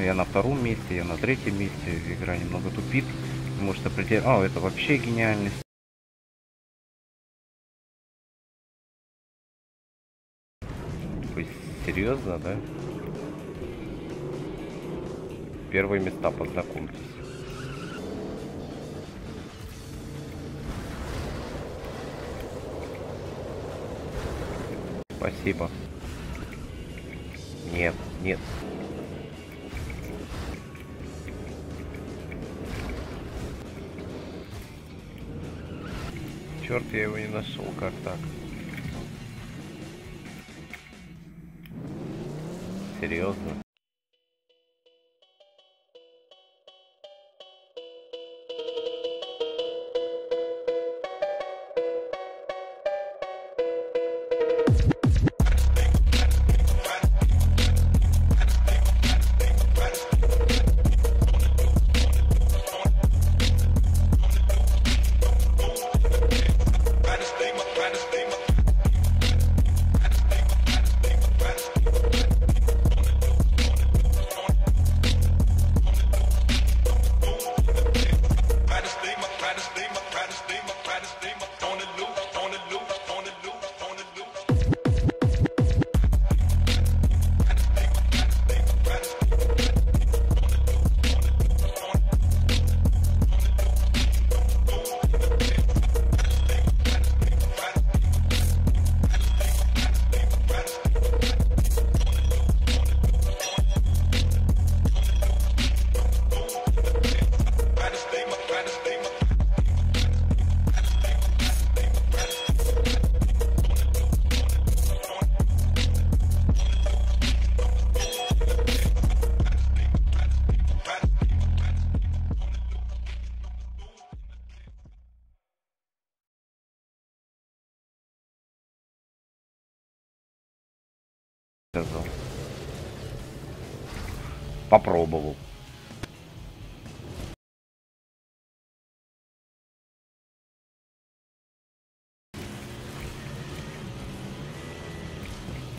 Я на втором месте, я на третьем месте. Игра немного тупит. Может определить... О, это вообще гениальность. Серьезно, да? Первые места, познакомьтесь. Спасибо. Нет, нет. Черт, я его не нашел, как так? Серьезно? Сказал. Попробовал.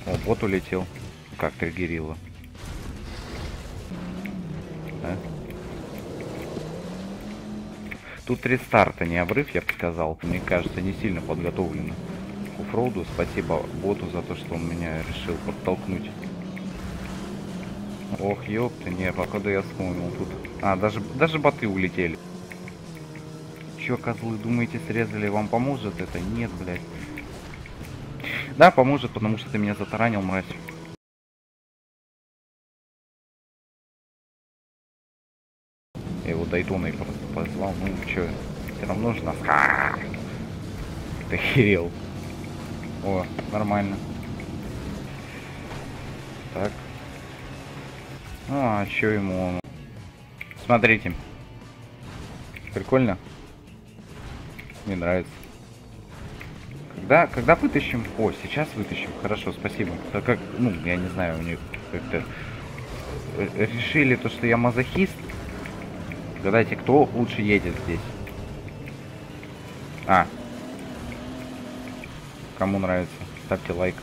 О, бот улетел. Как триггерило. А? Тут рестарта, не обрыв, я бы сказал. Мне кажется, не сильно подготовлено. Фроуду спасибо боту за то, что он меня решил подтолкнуть. Ох, ёпта, не, походу я вспомнил тут. А, даже, даже боты улетели. Чё, козлы, думаете, срезали, вам поможет это? Нет, блядь. Да, поможет, потому что ты меня затаранил, мразь. Я его Дайтоной просто позвал, ну чё, все равно же нас... Ты херел. О, нормально. Так. Ну, а что ему? Смотрите. Прикольно. Мне нравится. Когда, когда вытащим? О, сейчас вытащим. Хорошо, спасибо. Так как, ну, я не знаю, у них как-то решили то, что я мазохист. Гадайте, кто лучше едет здесь? А, Кому нравится, ставьте лайк.